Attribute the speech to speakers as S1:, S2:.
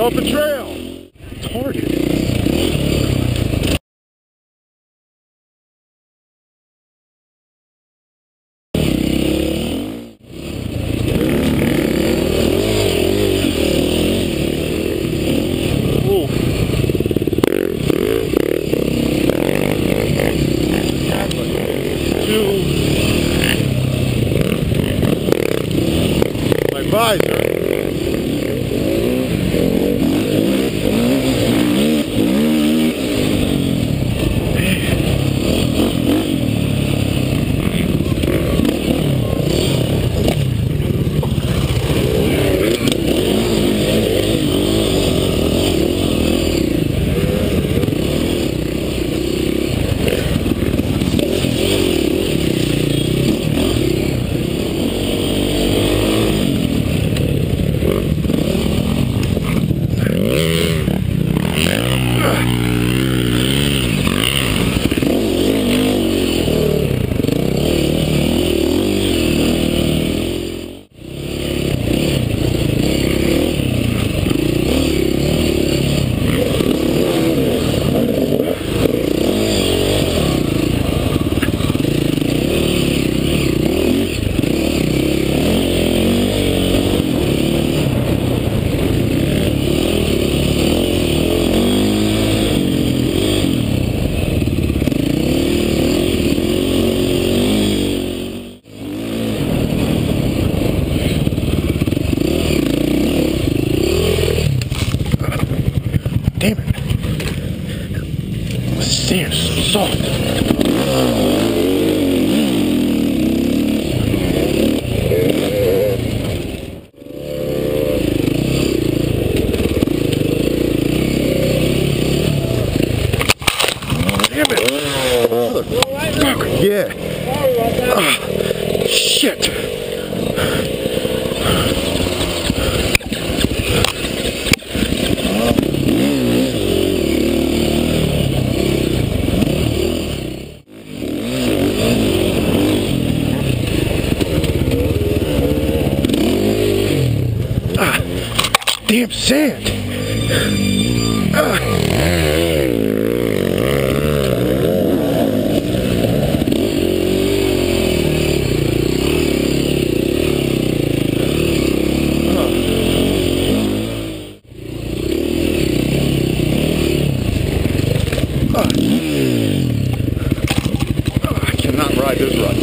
S1: off the trail. Retarded. Ooh. Yeah. Damn it. The so soft. Yeah. Ah, shit. Damn sand. Ah, I cannot ride this ride.